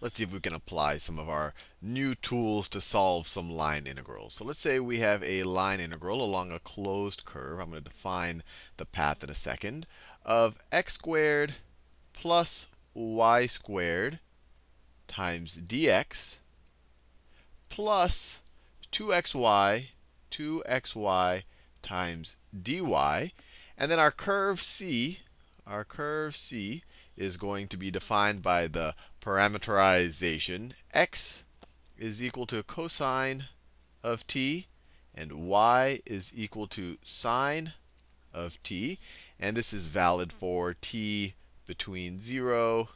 let's see if we can apply some of our new tools to solve some line integrals. So let's say we have a line integral along a closed curve. I'm going to define the path in a second of x squared plus y squared times dx plus 2xy, 2xy times dy. And then our curve C, our curve C is going to be defined by the parameterization x is equal to cosine of t, and y is equal to sine of t. And this is valid for t between 0,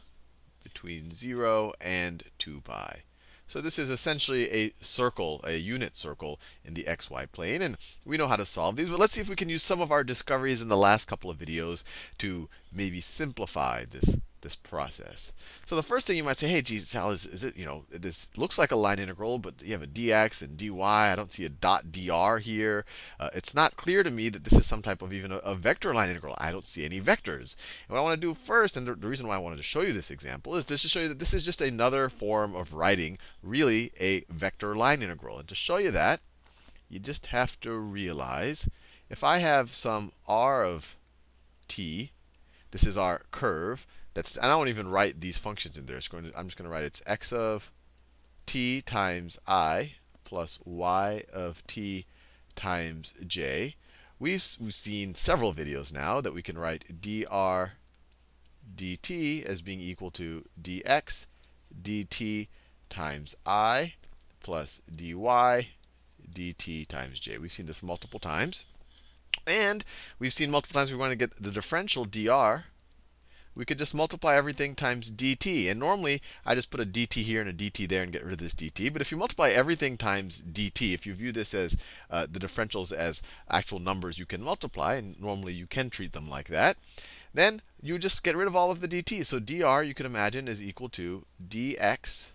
between 0 and 2 pi. So this is essentially a circle, a unit circle in the xy plane. And we know how to solve these. But let's see if we can use some of our discoveries in the last couple of videos to maybe simplify this this process. So the first thing you might say, hey, geez, Sal, is, is it, you know, this looks like a line integral, but you have a dx and dy. I don't see a dot dr here. Uh, it's not clear to me that this is some type of even a, a, vector line integral. I don't see any vectors. And what I want to do first, and the, the reason why I wanted to show you this example, is just to show you that this is just another form of writing really a vector line integral. And to show you that, you just have to realize if I have some r of t, this is our curve. That's I don't even write these functions in there. It's going to, I'm just going to write it's x of t times i plus y of t times j. We've, we've seen several videos now that we can write dr dt as being equal to dx dt times i plus dy dt times j. We've seen this multiple times. And we've seen multiple times we want to get the differential dr we could just multiply everything times dt. And normally, I just put a dt here and a dt there and get rid of this dt. But if you multiply everything times dt, if you view this as uh, the differentials as actual numbers you can multiply, and normally you can treat them like that, then you just get rid of all of the dt. So dr, you can imagine, is equal to dx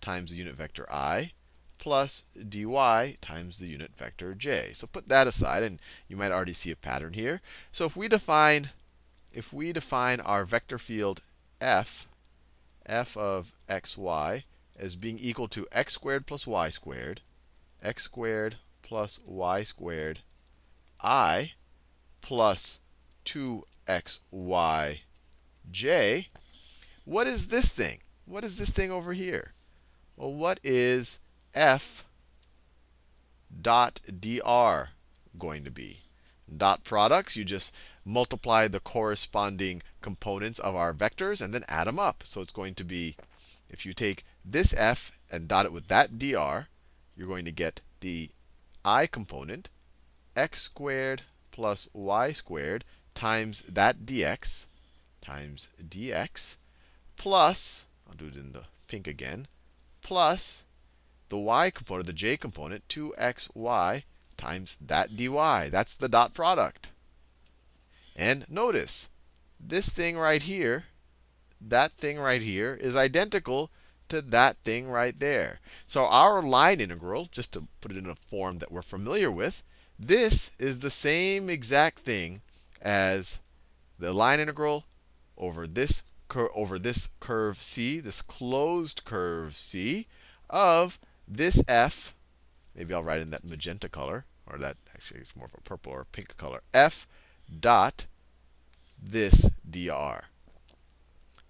times the unit vector i plus dy times the unit vector j. So put that aside, and you might already see a pattern here. So if we define if we define our vector field f, f of xy, as being equal to x squared plus y squared, x squared plus y squared, i plus 2xy j, what is this thing? What is this thing over here? Well, what is f dot dr going to be? Dot products, you just multiply the corresponding components of our vectors, and then add them up. So it's going to be, if you take this f and dot it with that dr, you're going to get the i component, x squared plus y squared times that dx times dx plus, I'll do it in the pink again, plus the y component, the j component, 2xy times that dy. That's the dot product. And notice, this thing right here, that thing right here, is identical to that thing right there. So our line integral, just to put it in a form that we're familiar with, this is the same exact thing as the line integral over this, over this curve C, this closed curve C, of this f, maybe I'll write in that magenta color, or that actually it's more of a purple or pink color, f dot this dr.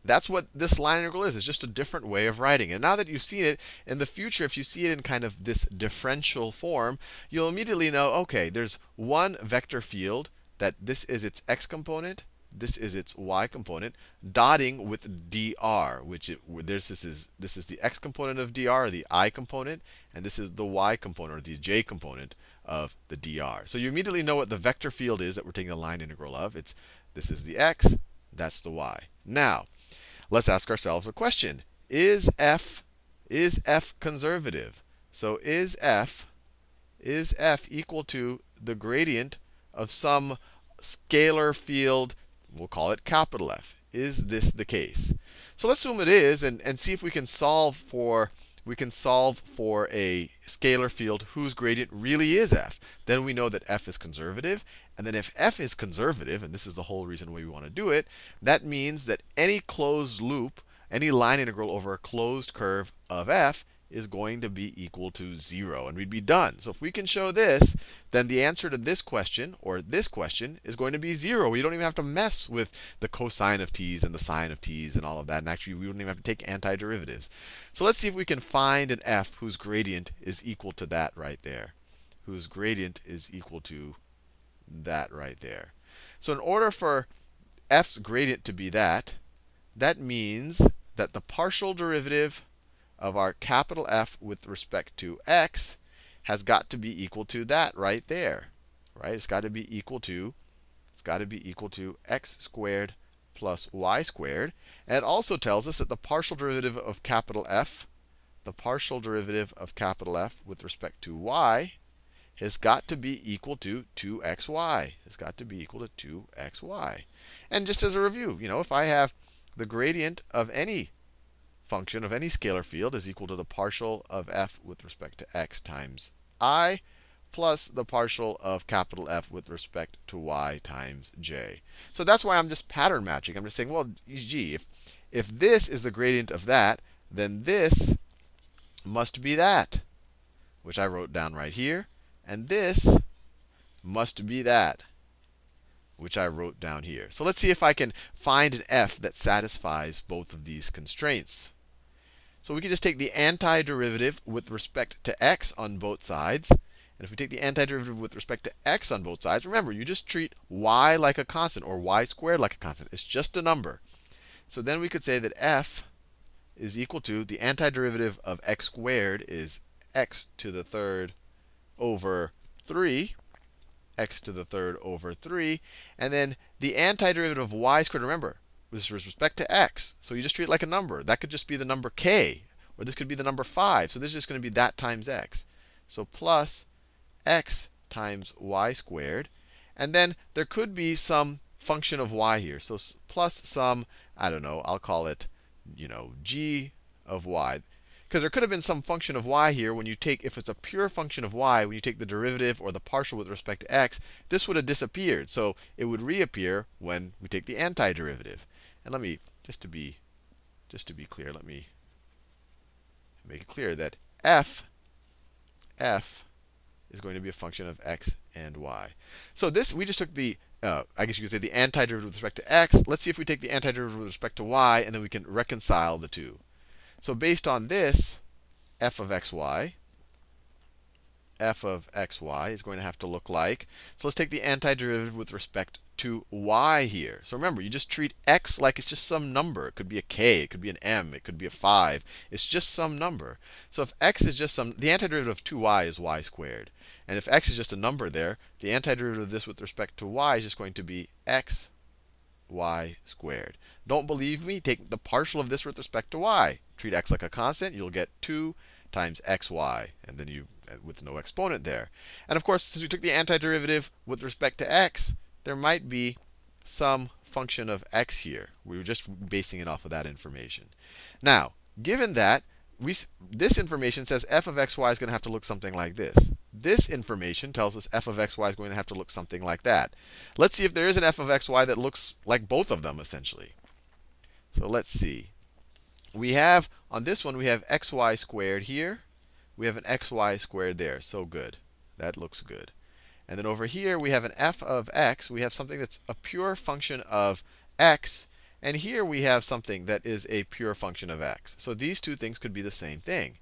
That's what this line integral is. It's just a different way of writing. And now that you've seen it, in the future, if you see it in kind of this differential form, you'll immediately know, OK, there's one vector field that this is its x component, this is its y component, dotting with dr, which it, this, is, this is the x component of dr, the i component, and this is the y component, or the j component of the dr. So you immediately know what the vector field is that we're taking the line integral of. It's this is the x, that's the y. Now, let's ask ourselves a question. Is f is f conservative? So is f is f equal to the gradient of some scalar field, we'll call it capital F. Is this the case? So let's assume it is and, and see if we can solve for we can solve for a scalar field whose gradient really is f. Then we know that f is conservative. And then if f is conservative, and this is the whole reason why we want to do it, that means that any closed loop any line integral over a closed curve of f is going to be equal to 0. And we'd be done. So if we can show this, then the answer to this question, or this question, is going to be 0. We don't even have to mess with the cosine of t's and the sine of t's and all of that. And actually, we wouldn't even have to take antiderivatives. So let's see if we can find an f whose gradient is equal to that right there. Whose gradient is equal to that right there. So in order for f's gradient to be that, that means that the partial derivative of our capital F with respect to x has got to be equal to that right there. Right? It's got to be equal to it's got to be equal to x squared plus y squared. And it also tells us that the partial derivative of capital F, the partial derivative of capital F with respect to y has got to be equal to 2xy. It's got to be equal to 2xy. And just as a review, you know, if I have the gradient of any function of any scalar field is equal to the partial of f with respect to x times i plus the partial of capital F with respect to y times j. So that's why I'm just pattern matching. I'm just saying, well, gee, if, if this is the gradient of that, then this must be that, which I wrote down right here. And this must be that, which I wrote down here. So let's see if I can find an f that satisfies both of these constraints. So we can just take the antiderivative with respect to x on both sides. And if we take the antiderivative with respect to x on both sides, remember, you just treat y like a constant, or y squared like a constant. It's just a number. So then we could say that f is equal to the antiderivative of x squared is x to the third over 3 x to the third over 3. And then the antiderivative of y squared, remember, with respect to x. So you just treat it like a number. That could just be the number k, or this could be the number 5. So this is just going to be that times x. So plus x times y squared. And then there could be some function of y here. So plus some, I don't know, I'll call it, you know, g of y. Because there could have been some function of y here when you take, if it's a pure function of y, when you take the derivative or the partial with respect to x, this would have disappeared. So it would reappear when we take the antiderivative. And let me, just to be, just to be clear, let me make it clear that f, f is going to be a function of x and y. So this, we just took the, uh, I guess you could say the antiderivative with respect to x. Let's see if we take the antiderivative with respect to y, and then we can reconcile the two. So based on this, f of xy f of xy is going to have to look like. So let's take the antiderivative with respect to y here. So remember, you just treat x like it's just some number. It could be a k, it could be an m, it could be a 5. It's just some number. So if x is just some, the antiderivative of 2y is y squared. And if x is just a number there, the antiderivative of this with respect to y is just going to be x y squared. Don't believe me? Take the partial of this with respect to y. Treat x like a constant. You'll get 2 times xy. And then you, uh, with no exponent there. And of course, since we took the antiderivative with respect to x, there might be some function of x here. We were just basing it off of that information. Now, given that, we, this information says f of xy is going to have to look something like this. This information tells us f of xy is going to have to look something like that. Let's see if there is an f of xy that looks like both of them, essentially. So let's see we have, on this one, we have xy squared here. We have an xy squared there. So good. That looks good. And then over here, we have an f of x. We have something that's a pure function of x. And here we have something that is a pure function of x. So these two things could be the same thing.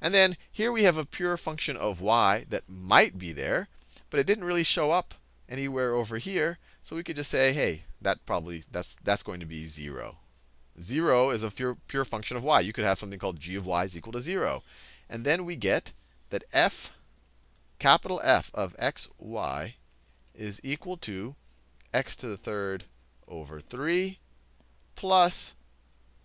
And then here we have a pure function of y that might be there, but it didn't really show up anywhere over here. So we could just say, hey, that probably that's that's going to be 0. 0 is a pure, pure function of y. You could have something called g of y is equal to 0. And then we get that f, capital F of x, y is equal to x to the third over 3 plus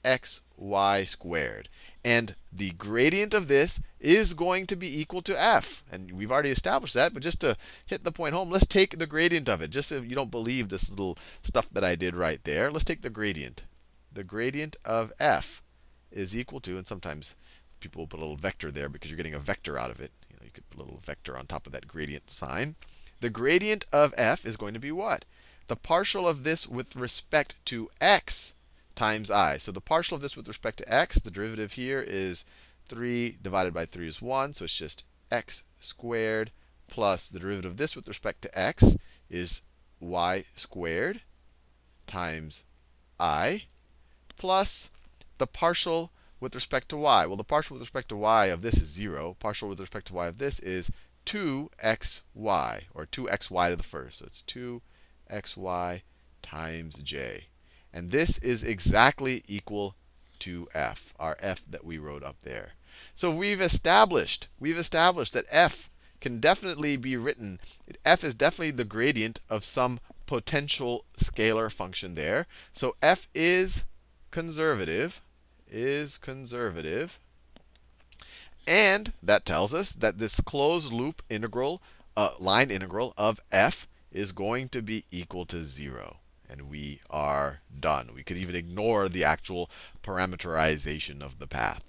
x, y squared. And the gradient of this is going to be equal to f. And we've already established that, but just to hit the point home, let's take the gradient of it. Just so you don't believe this little stuff that I did right there, let's take the gradient the gradient of f is equal to, and sometimes people put a little vector there because you're getting a vector out of it. You know, you could put a little vector on top of that gradient sign. The gradient of f is going to be what? The partial of this with respect to x times i. So the partial of this with respect to x, the derivative here is 3 divided by 3 is 1. So it's just x squared plus the derivative of this with respect to x is y squared times i plus the partial with respect to y. Well, the partial with respect to y of this is 0. Partial with respect to y of this is 2xy, or 2xy to the first. So it's 2xy times j. And this is exactly equal to f, our f that we wrote up there. So we've established, we've established that f can definitely be written, f is definitely the gradient of some potential scalar function there. So f is conservative, is conservative. And that tells us that this closed loop integral, uh, line integral of f is going to be equal to 0. And we are done. We could even ignore the actual parameterization of the path.